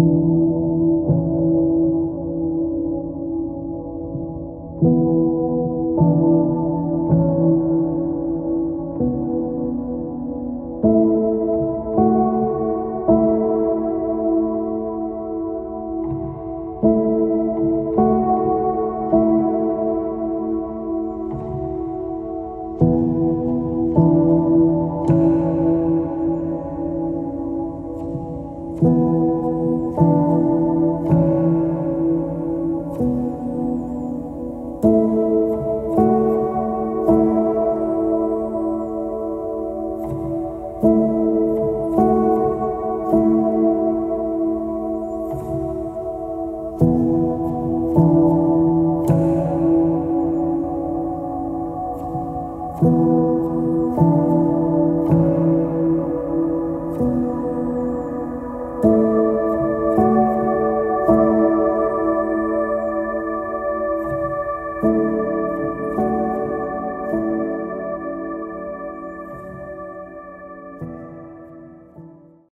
you.